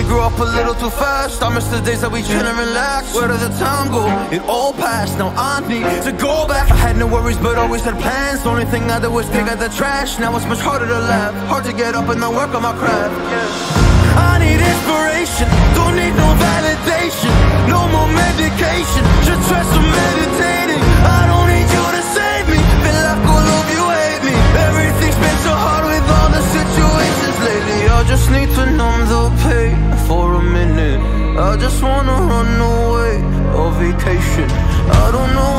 we grew up a little too fast. I miss the days that we chill and relax. Where did the time go? It all passed. Now I need to go back. I had no worries, but always had plans. The only thing I did was pick out the trash. Now it's much harder to laugh. Hard to get up and then work on my craft. I need inspiration. I just wanna run away on vacation. I don't know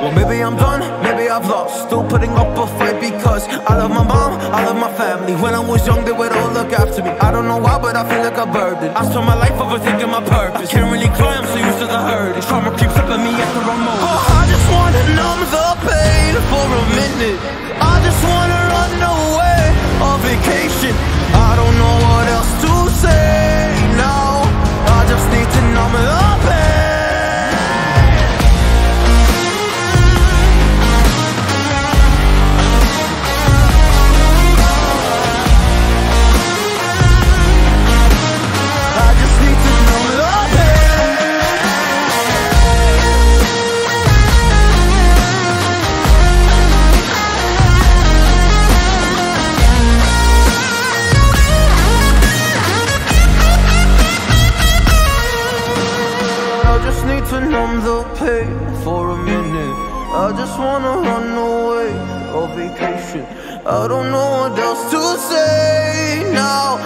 Well, maybe I'm done, maybe I've lost. Still putting up a fight because I love my mom, I love my family. When I was young, they would all look after me. I don't know why, but I feel like a burden. I spend my life overthinking my purpose. Can't really cry, I'm so used to the hurt. Trauma creeps up flipping me at the wrong moment. Oh, I just wanna numb the pain for a minute. I just need to numb the pain for a minute. I just wanna run away on vacation. I don't know what else to say now.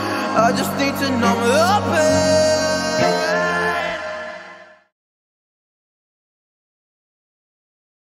I just need to numb the pain.